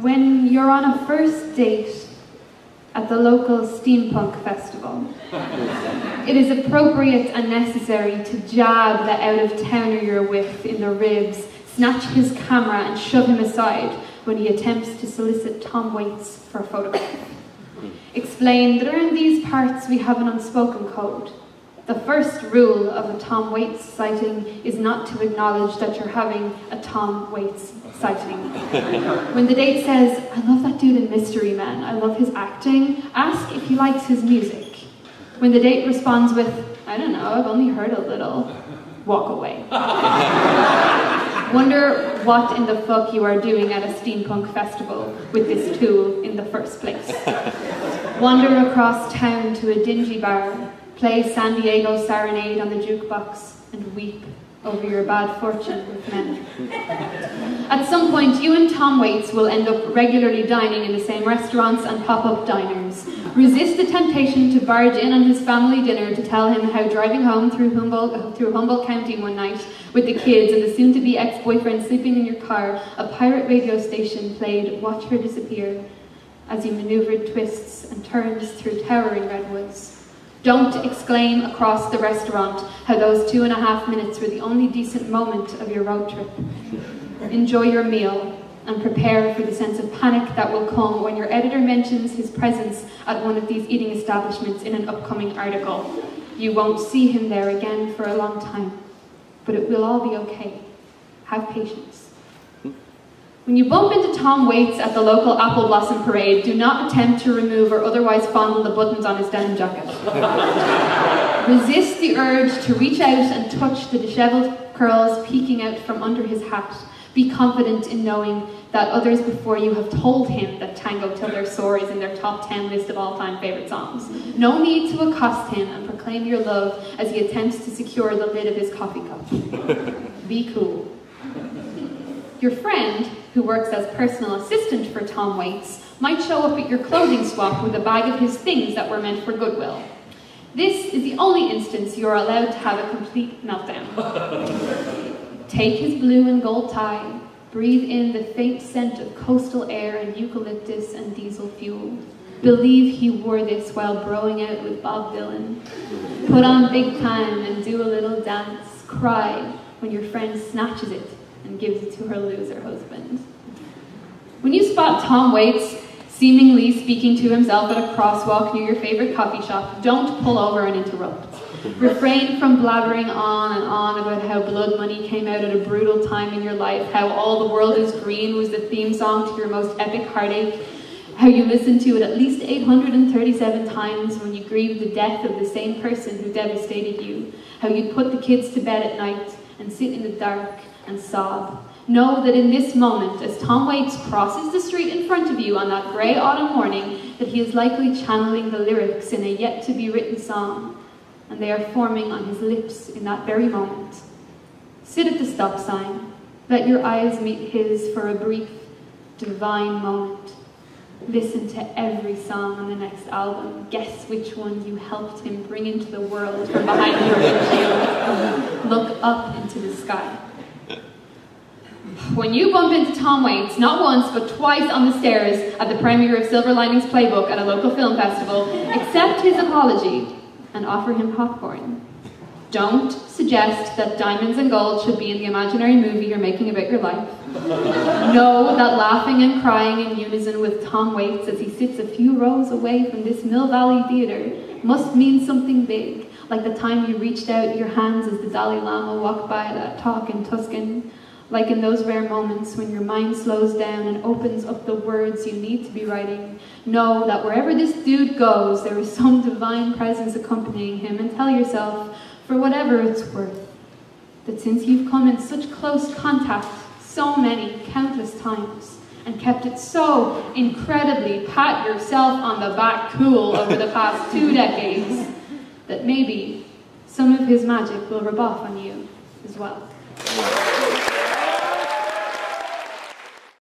When you're on a first date at the local steampunk festival, it is appropriate and necessary to jab the out-of-towner you're with in the ribs, snatch his camera and shove him aside when he attempts to solicit Tom Waits for a photograph. Hmm. Explain that in these parts we have an unspoken code. The first rule of a Tom Waits sighting is not to acknowledge that you're having a Tom Waits sighting. when the date says, I love that dude in Mystery Man, I love his acting, ask if he likes his music. When the date responds with, I don't know, I've only heard a little, walk away. Wonder what in the fuck you are doing at a steampunk festival with this tool in the first place. Wander across town to a dingy bar play San Diego Serenade on the jukebox, and weep over your bad fortune with men. At some point, you and Tom Waits will end up regularly dining in the same restaurants and pop-up diners. Resist the temptation to barge in on his family dinner to tell him how driving home through Humboldt, through Humboldt County one night with the kids and the soon-to-be ex-boyfriend sleeping in your car, a pirate radio station played Watch Her Disappear as you maneuvered twists and turns through towering redwoods. Don't exclaim across the restaurant how those two and a half minutes were the only decent moment of your road trip. Enjoy your meal and prepare for the sense of panic that will come when your editor mentions his presence at one of these eating establishments in an upcoming article. You won't see him there again for a long time, but it will all be okay. Have patience. When you bump into Tom Waits at the local Apple Blossom Parade, do not attempt to remove or otherwise fondle the buttons on his denim jacket. Resist the urge to reach out and touch the disheveled curls peeking out from under his hat. Be confident in knowing that others before you have told him that Tango Till They're Sore is in their top 10 list of all-time favourite songs. No need to accost him and proclaim your love as he attempts to secure the lid of his coffee cup. Be cool. Your friend, who works as personal assistant for Tom Waits, might show up at your clothing swap with a bag of his things that were meant for Goodwill. This is the only instance you are allowed to have a complete meltdown. Take his blue and gold tie, breathe in the faint scent of coastal air and eucalyptus and diesel fuel. Believe he wore this while broing out with Bob Dylan. Put on big time and do a little dance. Cry when your friend snatches it and gives it to her loser husband. When you spot Tom Waits seemingly speaking to himself at a crosswalk near your favorite coffee shop, don't pull over and interrupt. Refrain from blabbering on and on about how blood money came out at a brutal time in your life, how All the World is Green was the theme song to your most epic heartache, how you listened to it at least 837 times when you grieved the death of the same person who devastated you, how you put the kids to bed at night and sit in the dark and sob. Know that in this moment, as Tom Waits crosses the street in front of you on that grey autumn morning, that he is likely channeling the lyrics in a yet-to-be-written song, and they are forming on his lips in that very moment. Sit at the stop sign, let your eyes meet his for a brief, divine moment. Listen to every song on the next album. Guess which one you helped him bring into the world from behind your windshield. Look up into the sky. When you bump into Tom Waits, not once, but twice on the stairs at the premiere of Silver Linings Playbook at a local film festival, accept his apology and offer him popcorn. Don't suggest that diamonds and gold should be in the imaginary movie you're making about your life. know that laughing and crying in unison with Tom Waits as he sits a few rows away from this Mill Valley Theatre must mean something big, like the time you reached out your hands as the Dalai Lama walked by that talk in Tucson, like in those rare moments when your mind slows down and opens up the words you need to be writing, know that wherever this dude goes, there is some divine presence accompanying him, and tell yourself, for whatever it's worth, that since you've come in such close contact so many, countless times, and kept it so incredibly pat yourself on the back cool over the past two decades, that maybe some of his magic will rub off on you as well.